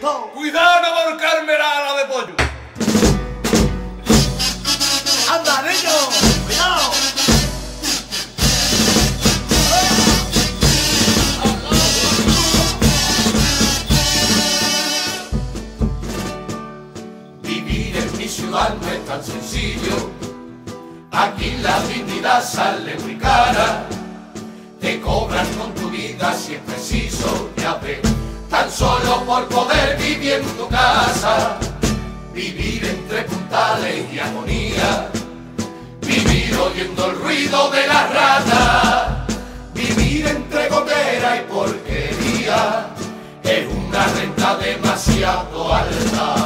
Cuidado, no volcarme la ala de pollo. Anda, niño. Cuidado. Vivir en mi ciudad no es tan sencillo. Aquí la dignidad sale muy cara. Te cobran con tu vida si es preciso, ya ves. Tan solo por poder vivir en tu casa. Vivir entre puntales y agonía. Vivir oyendo el ruido de las ratas. Vivir entre gotera y porquería. Es una renta demasiado alta.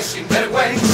facing better ways.